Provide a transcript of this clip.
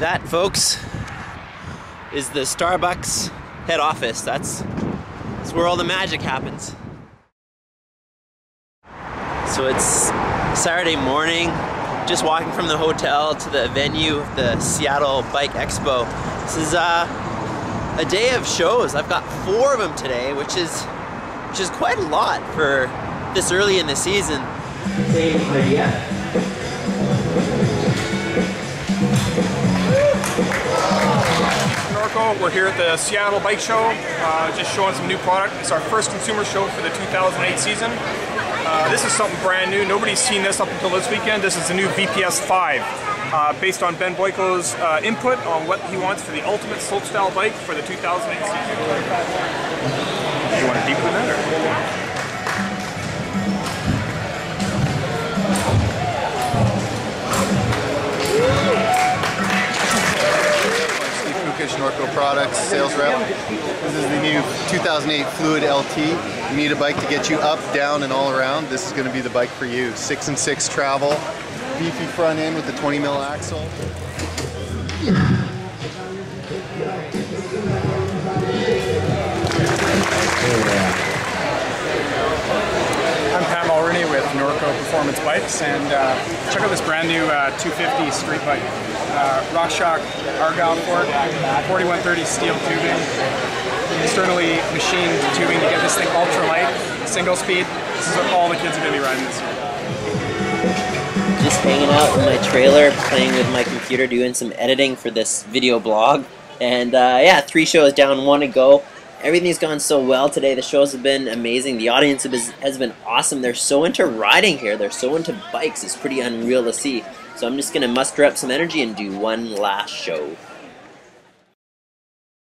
That, folks, is the Starbucks head office. That's, that's where all the magic happens. So it's Saturday morning, just walking from the hotel to the venue of the Seattle Bike Expo. This is uh, a day of shows. I've got four of them today, which is which is quite a lot for this early in the season. Same idea. We're here at the Seattle Bike Show, uh, just showing some new product. It's our first consumer show for the 2008 season. Uh, this is something brand new. Nobody's seen this up until this weekend. This is the new VPS 5, uh, based on Ben Boyko's uh, input on what he wants for the ultimate slopestyle bike for the 2008 season. You want to deepen that? Or? Norco Products sales rep. This is the new 2008 Fluid LT. You need a bike to get you up, down, and all around. This is going to be the bike for you. Six and six travel, beefy front end with the 20 mil axle. Norco Performance Bikes, and uh, check out this brand new uh, 250 street bike uh, RockShox Argyle fork, 4130 steel tubing, externally machined tubing to get this thing ultra light, single speed. This is what all the kids are going to be riding this year. Just hanging out in my trailer, playing with my computer, doing some editing for this video blog. And uh, yeah, three shows down, one to go. Everything's gone so well today. The shows have been amazing. The audience has been awesome. They're so into riding here. They're so into bikes. It's pretty unreal to see. So I'm just going to muster up some energy and do one last show.